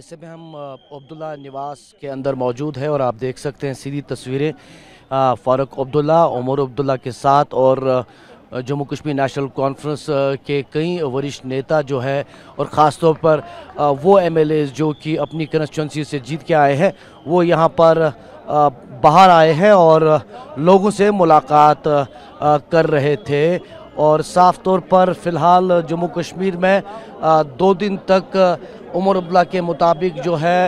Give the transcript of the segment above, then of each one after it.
इस समय हम अब्दुल्ला निवास के अंदर मौजूद है और आप देख सकते हैं सीधी तस्वीरें फारूक अब्दुल्ला, उमर अब्दुल्ला के साथ और जम्मू कश्मीर नेशनल कॉन्फ्रेंस के कई वरिष्ठ नेता जो है और ख़ास तौर पर वो एम जो कि अपनी कंस्टिट्यूंसी से जीत के आए हैं, वो यहाँ पर बाहर आए हैं और लोगों से मुलाकात कर रहे थे। और साफ़ तौर पर फ़िलहाल जम्मू कश्मीर में दो दिन तक उमर अब्दुल्ला के मुताबिक जो है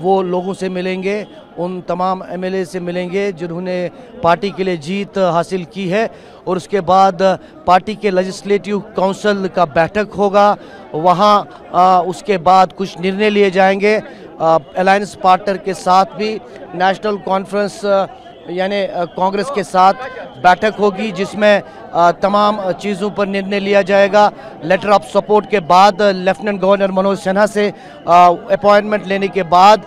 वो लोगों से मिलेंगे, उन तमाम एमएलए से मिलेंगे जिन्होंने पार्टी के लिए जीत हासिल की है। और उसके बाद पार्टी के लेजिस्लेटिव काउंसिल का बैठक होगा, वहाँ उसके बाद कुछ निर्णय लिए जाएँगे। अलायंस पार्टनर के साथ भी, नेशनल कॉन्फ्रेंस यानी कांग्रेस के साथ बैठक होगी, जिसमें तमाम चीज़ों पर निर्णय लिया जाएगा। लेटर ऑफ़ सपोर्ट के बाद लेफ्टिनेंट गवर्नर मनोज सिन्हा से अपॉइंटमेंट लेने के बाद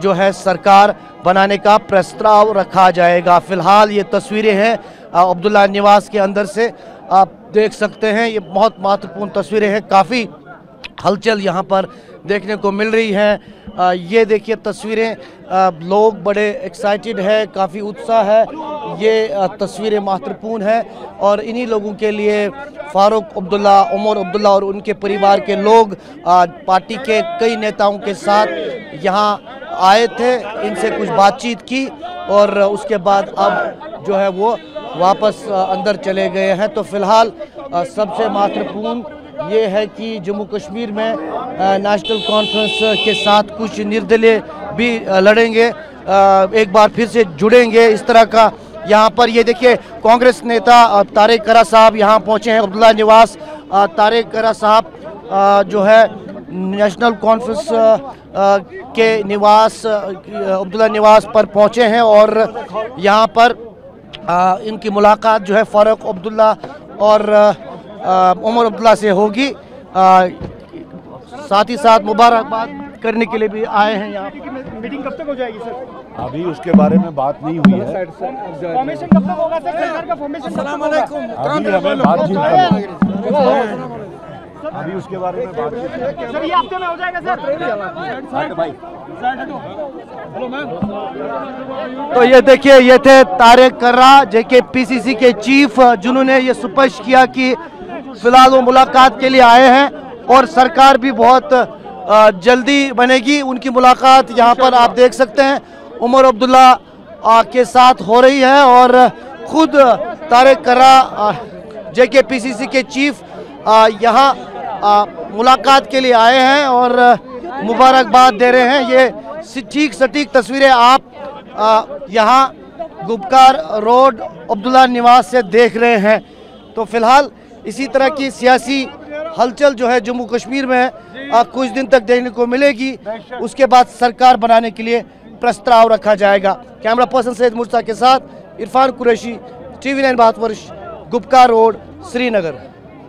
जो है, सरकार बनाने का प्रस्ताव रखा जाएगा। फ़िलहाल ये तस्वीरें हैं अब्दुल्ला निवास के अंदर से। आप देख सकते हैं, ये बहुत महत्वपूर्ण तस्वीरें हैं। काफ़ी हलचल यहाँ पर देखने को मिल रही है। अ, ये देखिए तस्वीरें लोग बड़े एक्साइटेड है काफ़ी उत्साह है। ये तस्वीरें महत्वपूर्ण हैं और इन्हीं लोगों के लिए फारूक अब्दुल्ला उमर अब्दुल्ला और उनके परिवार के लोग अ, पार्टी के कई नेताओं के साथ यहाँ आए थे इनसे कुछ बातचीत की और उसके बाद अब जो है वो वापस अंदर चले गए हैं। तो फ़िलहाल सबसे महत्वपूर्ण ये है कि जम्मू कश्मीर में नेशनल कॉन्फ्रेंस के साथ कुछ निर्दलीय भी लड़ेंगे एक बार फिर से जुड़ेंगे इस तरह का। यहाँ पर ये देखिए, कांग्रेस नेता तारिक करा साहब यहाँ पहुँचे हैं, अब्दुल्ला निवास तारिक करा साहब जो है नेशनल कॉन्फ्रेंस के निवास अब्दुल्ला निवास पर पहुँचे हैं और यहाँ पर इनकी मुलाकात जो है, फारूक अब्दुल्ला और उमर अब्दुल्ला से होगी। साथ ही साथ मुबारकबाद करने के लिए भी आए हैं यहाँ। मीटिंग कब तक हो जाएगी सर? अभी उसके बारे में बात नहीं हुई है। फॉर्मेशन कब तक होगा सर? सरकार का फॉर्मेशन अभी उसके बारे में बातचीत सर ये हफ़्ते में हो जाएगा सर? भाई। तो ये देखिए ये थे तारिक कर्रा जेके पीसीसी के चीफ जिन्होंने ये स्पष्ट किया कि फ़िलहाल वो मुलाकात के लिए आए हैं और सरकार भी बहुत जल्दी बनेगी उनकी मुलाकात। यहाँ पर आप देख सकते हैं, उमर अब्दुल्ला के साथ हो रही है और खुद तारिक कर्रा जेके पीसीसी के चीफ यहाँ मुलाकात के लिए आए हैं और मुबारकबाद दे रहे हैं। ये ठीक सटीक तस्वीरें आप यहाँ गुबकार रोड अब्दुल्ला निवास से देख रहे हैं। तो फ़िलहाल इसी तरह की सियासी हलचल जो है जम्मू कश्मीर में आप कुछ दिन तक देखने को मिलेगी। उसके बाद सरकार बनाने के लिए प्रस्ताव रखा जाएगा। कैमरा पर्सन सैद मुर्सा के साथ Irfan Qureshi TV nine Bharatvarsh Gupkar road Srinagar.